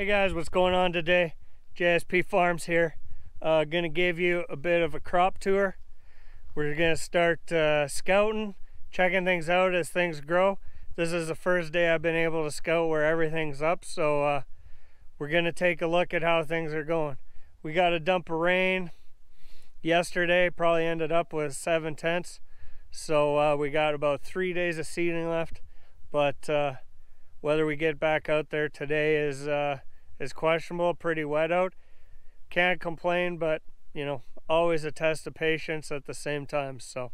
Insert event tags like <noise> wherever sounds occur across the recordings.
Hey guys, what's going on today? JSP Farms here. Uh, gonna give you a bit of a crop tour. We're gonna start uh, scouting, checking things out as things grow. This is the first day I've been able to scout where everything's up, so uh, we're gonna take a look at how things are going. We got a dump of rain yesterday, probably ended up with seven tenths. So uh, we got about three days of seeding left, but uh, whether we get back out there today is uh, is questionable. Pretty wet out. Can't complain, but you know, always a test of patience at the same time. So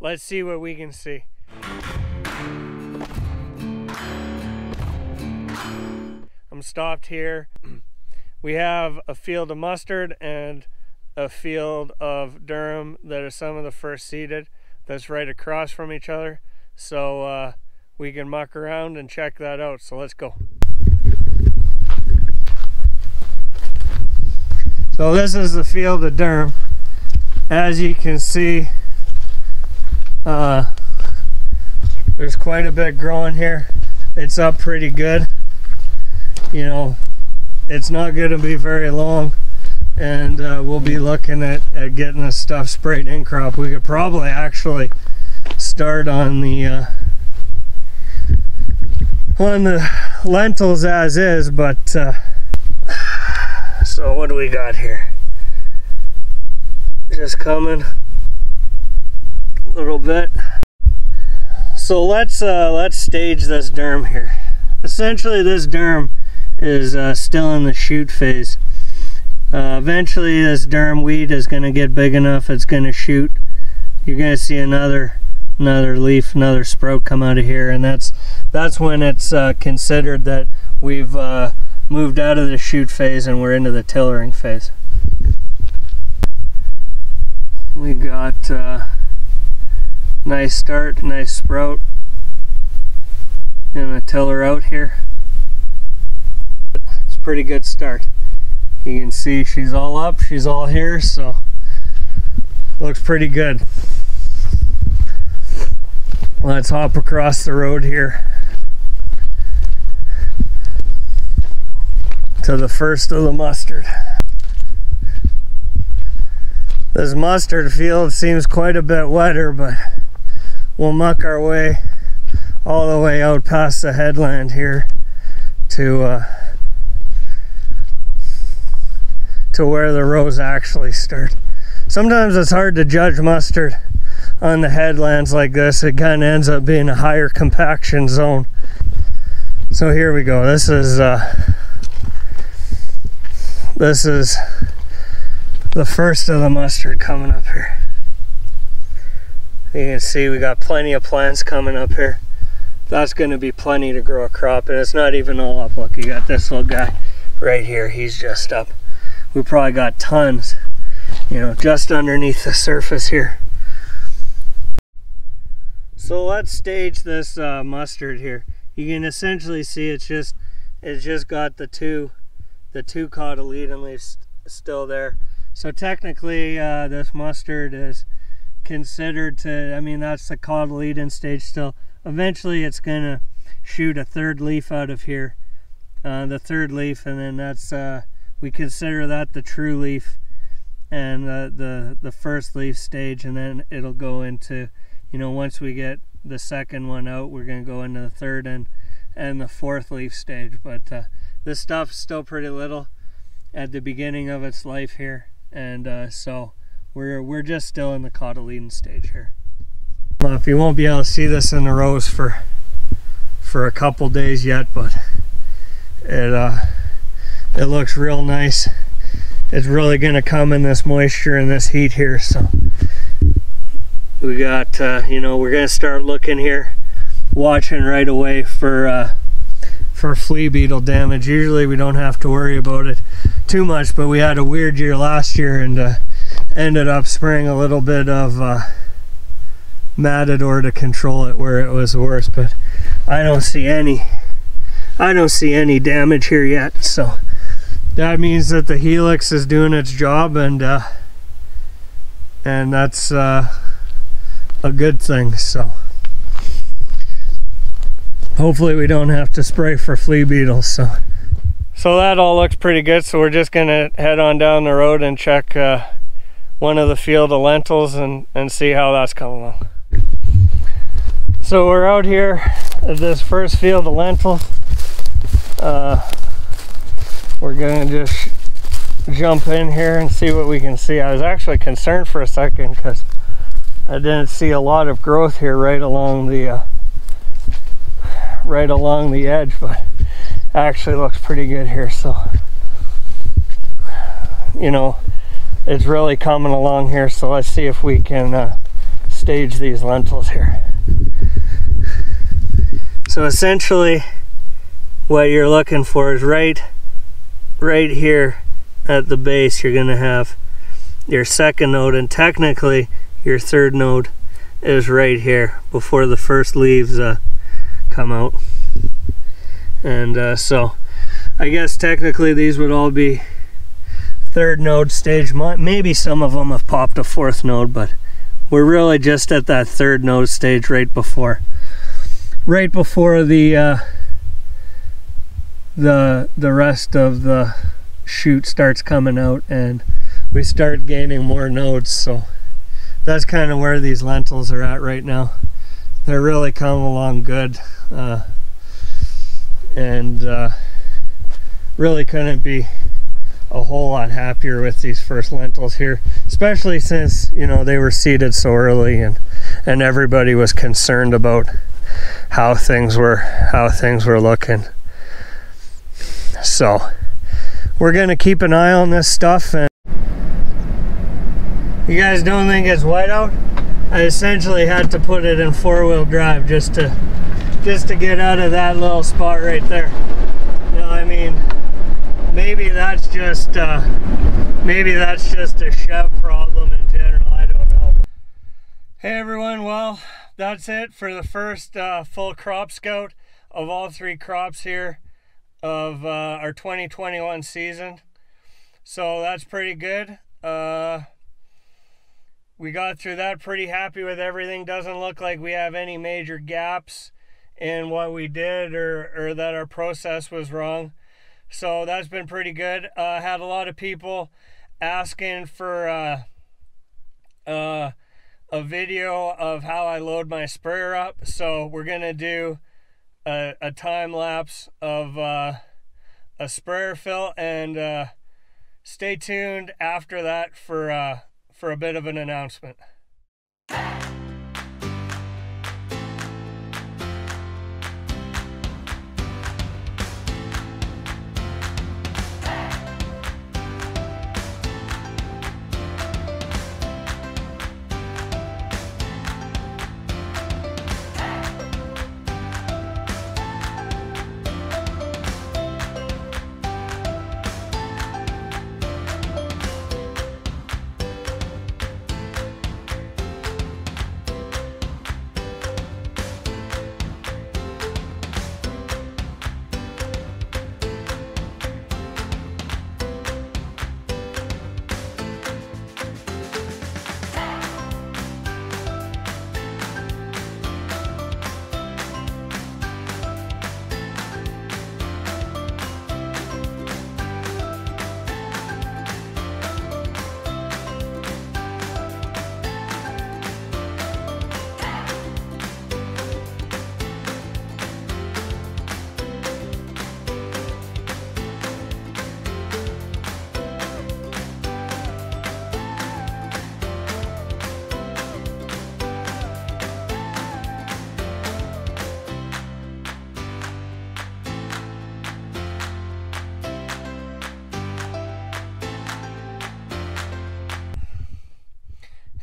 let's see what we can see. I'm stopped here. <clears throat> We have a field of mustard and a field of durum that are some of the first seeded that's right across from each other. So uh, we can muck around and check that out. So let's go. So this is the field of durum. As you can see, uh, there's quite a bit growing here. It's up pretty good. You know, it's not going to be very long and uh, we'll be looking at, at getting this stuff sprayed in crop. We could probably actually start on the uh, on the lentils as is, but uh, so what do we got here? Just coming a little bit. So let's uh, let's stage this durum here. Essentially, this durum is uh, still in the shoot phase. Uh, eventually this durum weed is going to get big enough it's going to shoot you're going to see another another leaf another sprout come out of here and that's that's when it's uh, considered that we've uh, moved out of the shoot phase and we're into the tillering phase. We got uh, nice start nice sprout. And a tiller out here. It's a pretty good start. You can see she's all up she's all here so looks pretty good. Let's hop across the road here to the first of the mustard this mustard field seems quite a bit wetter but we'll muck our way all the way out past the headland here to uh, to where the rows actually start. Sometimes it's hard to judge mustard on the headlands like this. It kind of ends up being a higher compaction zone. So here we go. This is uh, this is the first of the mustard coming up here. You can see we got plenty of plants coming up here. That's going to be plenty to grow a crop, and it's not even all up. Look, you got this little guy right here. He's just up we probably got tons, you know, just underneath the surface here. So let's stage this uh, mustard here. You can essentially see it's just it's just got the two the two cotyledon leaves still there. So technically uh, this mustard is considered to, I mean that's the cotyledon stage still. Eventually it's gonna shoot a third leaf out of here. Uh, the third leaf and then that's uh, we consider that the true leaf and the, the, the first leaf stage and then it'll go into, you know, once we get the second one out, we're going to go into the third and, and the fourth leaf stage. But uh, this stuff's still pretty little at the beginning of its life here. And uh, so we're, we're just still in the cotyledon stage here. Well, if you won't be able to see this in the rows for for a couple days yet, but it uh, it looks real nice it's really going to come in this moisture and this heat here so we got uh, you know we're going to start looking here watching right away for uh, for flea beetle damage. Usually we don't have to worry about it too much but we had a weird year last year and uh, ended up spraying a little bit of uh, matador to control it where it was worse but I don't see any I don't see any damage here yet so that means that the helix is doing its job and uh, and that's uh, a good thing so hopefully we don't have to spray for flea beetles so So that all looks pretty good. So we're just gonna head on down the road and check uh, one of the field of lentils and, and see how that's coming along. So we're out here at this first field of lentils. Uh, we're gonna just jump in here and see what we can see. I was actually concerned for a second because I didn't see a lot of growth here right along the uh, right along the edge, but actually looks pretty good here. So, you know, it's really coming along here. So let's see if we can uh, stage these lentils here. So essentially what you're looking for is right right here at the base you're going to have your second node and technically your third node is right here before the first leaves uh, come out. And uh, so I guess technically these would all be third node stage. Maybe some of them have popped a fourth node but we're really just at that third node stage right before right before the uh, the the rest of the shoot starts coming out and we start gaining more nodes. So that's kind of where these lentils are at right now they're really coming along good uh, and uh, really couldn't be a whole lot happier with these first lentils here especially since you know they were seeded so early and and everybody was concerned about how things were how things were looking. So we're gonna keep an eye on this stuff and you guys don't think it's white out I essentially had to put it in four-wheel drive just to just to get out of that little spot right there you know I mean maybe that's just uh, maybe that's just a Chev problem in general I don't know hey everyone well that's it for the first uh, full crop scout of all three crops here of uh, our 2021 season. So that's pretty good. Uh, we got through that pretty happy with everything. Doesn't look like we have any major gaps in what we did or, or that our process was wrong. So that's been pretty good. Uh, had a lot of people asking for uh, uh, a video of how I load my sprayer up. So we're going to do a, a time lapse of uh, a sprayer fill and uh, stay tuned after that for uh, for a bit of an announcement.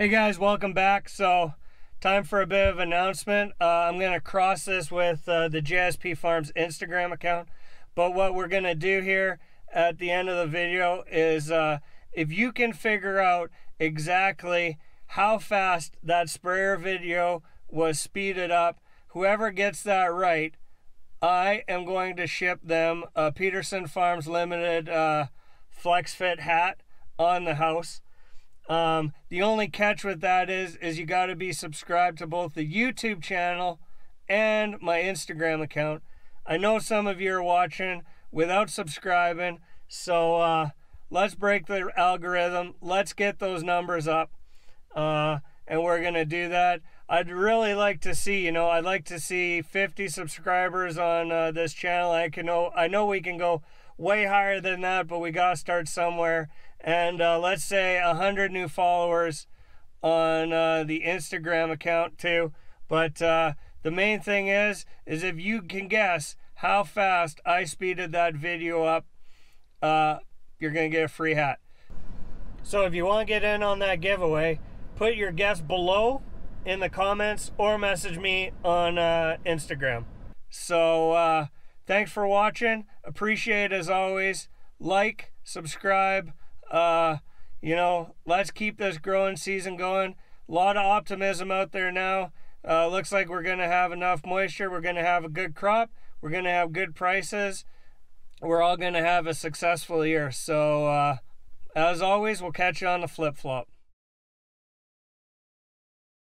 Hey guys, welcome back. So, time for a bit of announcement. Uh, I'm going to cross this with uh, the JSP Farms Instagram account. But what we're going to do here at the end of the video is uh, if you can figure out exactly how fast that sprayer video was speeded up, whoever gets that right, I am going to ship them a Peterson Farms Limited uh, Flex Fit hat on the house. Um, the only catch with that is, is you got to be subscribed to both the YouTube channel and my Instagram account. I know some of you are watching without subscribing. So uh, let's break the algorithm. Let's get those numbers up. Uh, and we're to do that. I'd really like to see, you know, I'd like to see 50 subscribers on uh, this channel. I can know, I know we can go way higher than that, but we got to start somewhere. And uh, let's say 100 new followers on uh, the Instagram account too. But uh, the main thing is, is if you can guess how fast I speeded that video up, uh, you're to get a free hat. So if you want to get in on that giveaway, put your guess below in the comments or message me on uh, Instagram. So uh, thanks for watching. Appreciate as always. Like, subscribe. Uh, you know, let's keep this growing season going. A lot of optimism out there now. Uh, looks like we're going to have enough moisture. We're going to have a good crop. We're going to have good prices. We're all going to have a successful year. So, uh, as always, we'll catch you on the flip flop.